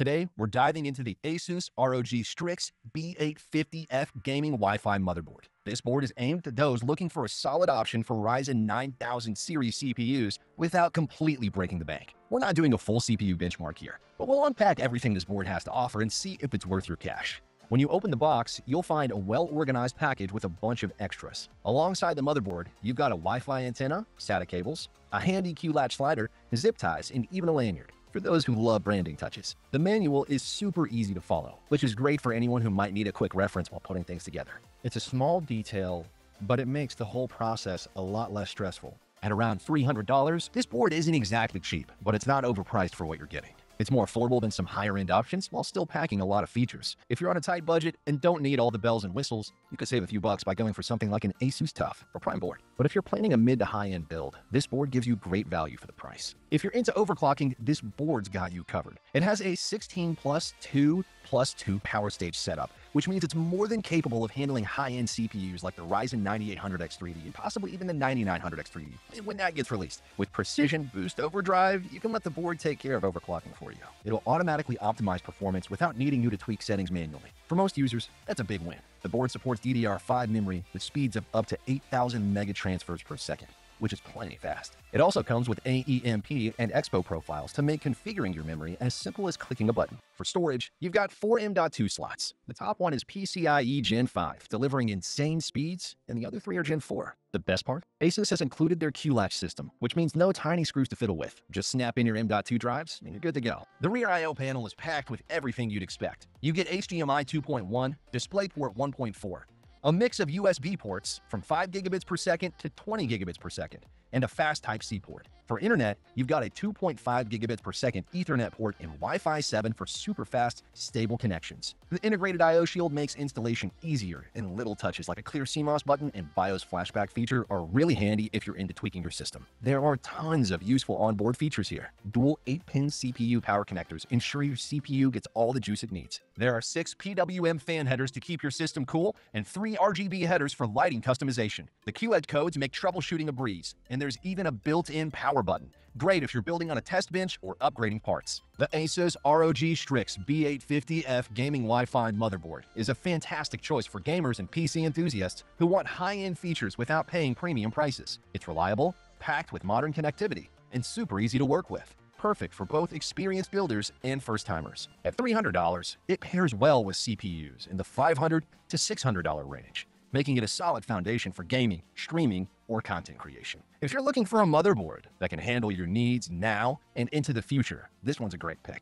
Today, we're diving into the Asus ROG Strix B850F gaming Wi-Fi motherboard. This board is aimed at those looking for a solid option for Ryzen 9000 series CPUs without completely breaking the bank. We're not doing a full CPU benchmark here, but we'll unpack everything this board has to offer and see if it's worth your cash. When you open the box, you'll find a well-organized package with a bunch of extras. Alongside the motherboard, you've got a Wi-Fi antenna, SATA cables, a handy Q-latch slider, zip ties, and even a lanyard for those who love branding touches. The manual is super easy to follow, which is great for anyone who might need a quick reference while putting things together. It's a small detail, but it makes the whole process a lot less stressful. At around $300, this board isn't exactly cheap, but it's not overpriced for what you're getting. It's more affordable than some higher end options while still packing a lot of features. If you're on a tight budget and don't need all the bells and whistles, you could save a few bucks by going for something like an Asus TUF or Prime board. But if you're planning a mid to high end build, this board gives you great value for the price. If you're into overclocking, this board's got you covered. It has a 16 plus 2 plus 2 power stage setup, which means it's more than capable of handling high-end CPUs like the Ryzen 9800X3D and possibly even the 9900X3D when that gets released. With Precision Boost Overdrive, you can let the board take care of overclocking for you. It'll automatically optimize performance without needing you to tweak settings manually. For most users, that's a big win. The board supports DDR5 memory with speeds of up to 8,000 megatransfers per second which is plenty fast. It also comes with AEMP and Expo profiles to make configuring your memory as simple as clicking a button. For storage, you've got four M.2 slots. The top one is PCIe Gen 5, delivering insane speeds, and the other three are Gen 4. The best part? Asus has included their Q-Latch system, which means no tiny screws to fiddle with. Just snap in your M.2 drives, and you're good to go. The rear I.O. panel is packed with everything you'd expect. You get HDMI 2.1, DisplayPort 1.4, a mix of USB ports from 5 gigabits per second to 20 gigabits per second, and a fast Type-C port. For internet, you've got a 2.5 gigabits per second Ethernet port and Wi-Fi 7 for super fast, stable connections. The integrated I.O. shield makes installation easier, and little touches like a clear CMOS button and BIOS flashback feature are really handy if you're into tweaking your system. There are tons of useful onboard features here. Dual 8-pin CPU power connectors ensure your CPU gets all the juice it needs. There are six PWM fan headers to keep your system cool, and three RGB headers for lighting customization. The QLED codes make troubleshooting a breeze, and there's even a built-in power power button. Great if you're building on a test bench or upgrading parts. The Asus ROG Strix B850F Gaming Wi-Fi motherboard is a fantastic choice for gamers and PC enthusiasts who want high-end features without paying premium prices. It's reliable, packed with modern connectivity, and super easy to work with perfect for both experienced builders and first-timers. At $300, it pairs well with CPUs in the $500 to $600 range making it a solid foundation for gaming, streaming, or content creation. If you're looking for a motherboard that can handle your needs now and into the future, this one's a great pick.